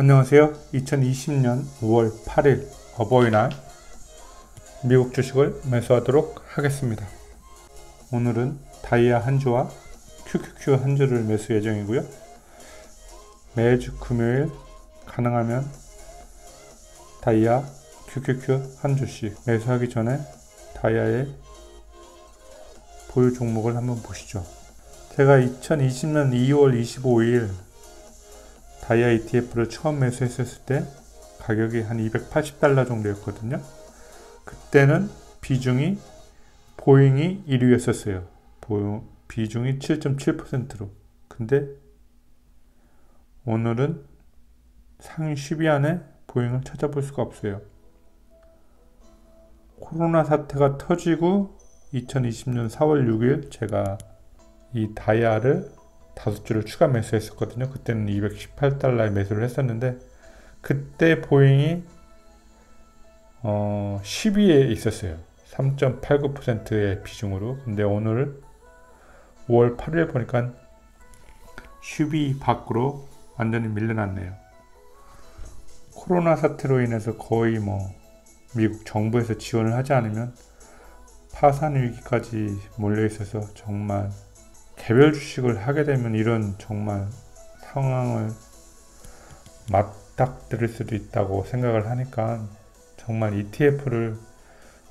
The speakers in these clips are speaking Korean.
안녕하세요. 2020년 5월 8일 어버이날 미국 주식을 매수하도록 하겠습니다. 오늘은 다이아 한 주와 QQQ 한 주를 매수 예정이고요. 매주 금요일 가능하면 다이아 QQQ 한 주씩 매수하기 전에 다이아의 보유 종목을 한번 보시죠. 제가 2020년 2월 25일 다이아 ETF를 처음 매수했을 때 가격이 한 280달러 정도였거든요. 그때는 비중이 보잉이 1위였었어요. 비중이 7.7%로. 근데 오늘은 상위 10위 안에 보잉을 찾아볼 수가 없어요. 코로나 사태가 터지고 2020년 4월 6일 제가 이 다이아를 다섯 주를 추가 매수했었거든요. 그때는 218달러에 매수를 했었는데 그때 보잉이 어, 10위에 있었어요. 3.89%의 비중으로. 근데 오늘 5월 8일 보니까 10위 밖으로 완전히 밀려났네요. 코로나 사태로 인해서 거의 뭐 미국 정부에서 지원을 하지 않으면 파산 위기까지 몰려 있어서 정말 개별 주식을 하게 되면 이런 정말 상황을 맞닥뜨릴 수도 있다고 생각을 하니까 정말 ETF를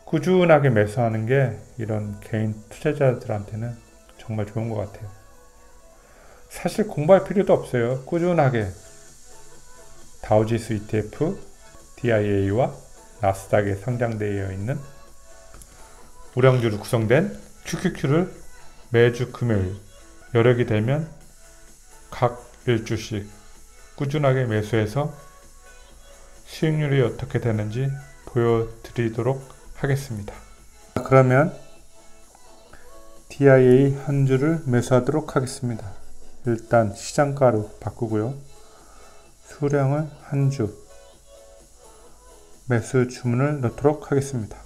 꾸준하게 매수하는 게 이런 개인 투자자들한테는 정말 좋은 것 같아요. 사실 공부할 필요도 없어요. 꾸준하게 다우지수 ETF, DIA와 나스닥에 상장되어 있는 우량주로 구성된 QQQ를 매주 금요일 여력이 되면 각 1주씩 꾸준하게 매수해서 수익률이 어떻게 되는지 보여드리도록 하겠습니다. 그러면 DIA 한 주를 매수하도록 하겠습니다. 일단 시장가로 바꾸고요. 수량을 한 주 매수 주문을 넣도록 하겠습니다.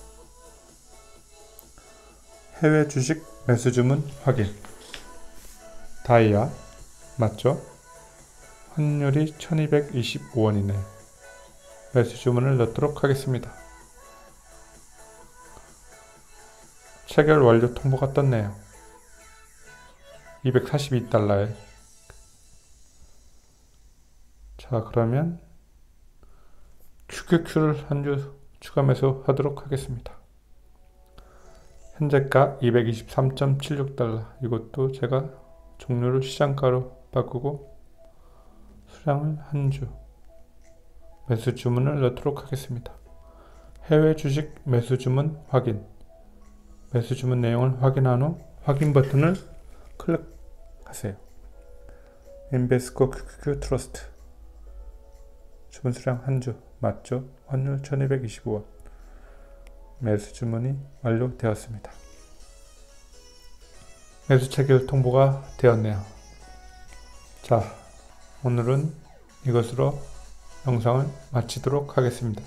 해외 주식 매수 주문 확인. 다이아 맞죠? 환율이 1225원이네. 매수 주문을 넣도록 하겠습니다. 체결 완료 통보가 떴네요. 242달러에 자 그러면 QQQ를 한 주 추가 매수 하도록 하겠습니다. 현재가 223.76달러 이것도 제가 종료를 시장가로 바꾸고 수량을 한 주 매수 주문을 넣도록 하겠습니다. 해외 주식 매수 주문 확인 매수 주문 내용을 확인한 후 확인 버튼을 클릭하세요. 인베스코 QQQ 트러스트 주문 수량 한 주 맞죠? 환율 1225원 매수 주문이 완료되었습니다. 매수 체결 통보가 되었네요. 자, 오늘은 이것으로 영상을 마치도록 하겠습니다.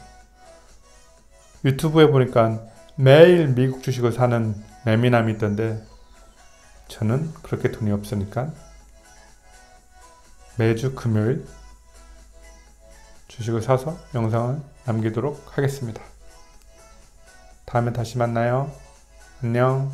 유튜브에 보니까 매일 미국 주식을 사는 매미남이 있던데 저는 그렇게 돈이 없으니까 매주 금요일 주식을 사서 영상을 남기도록 하겠습니다. 다음에 다시 만나요. 안녕.